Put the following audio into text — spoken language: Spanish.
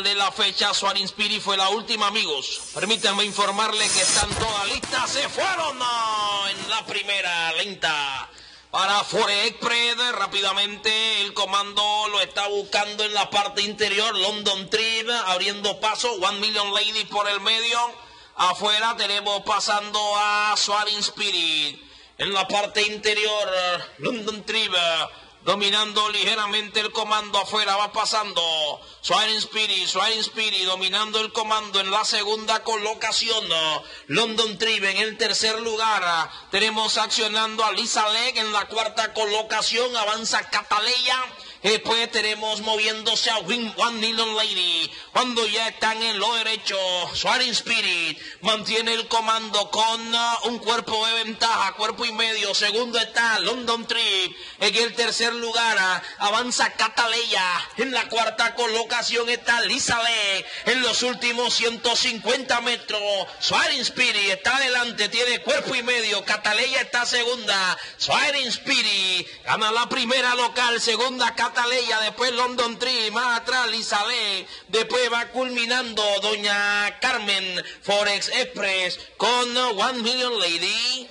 de la fecha, Swarin Spirit fue la última, amigos. Permítanme informarle que están todas listas. Se fueron en la primera lenta. Para Forex rápidamente el comando lo está buscando en la parte interior. London Trip abriendo paso. One Million Ladies por el medio. Afuera tenemos pasando a Swarin Spirit. En la parte interior, London Trip dominando ligeramente el comando afuera, va pasando. Swarin Spirit, Spirit dominando el comando en la segunda colocación, London Tribe en el tercer lugar, tenemos accionando a Lisa Leg en la cuarta colocación, avanza Cataleya, Después tenemos moviéndose a Win One Million Lady. Cuando ya están en lo derecho, Swarin Spirit mantiene el comando con uh, un cuerpo de ventaja, cuerpo y medio. Segundo está London Trip. En el tercer lugar uh, avanza Cataleya. En la cuarta colocación está Lisa Lee. En los últimos 150 metros, Swarin Spirit está adelante, tiene cuerpo y medio. Cataleya está segunda. Swarin Spirit gana la primera local, segunda Cataleya Cataleya, después London Tree, más atrás Lizabeth, después va culminando Doña Carmen Forex Express con One Million Lady.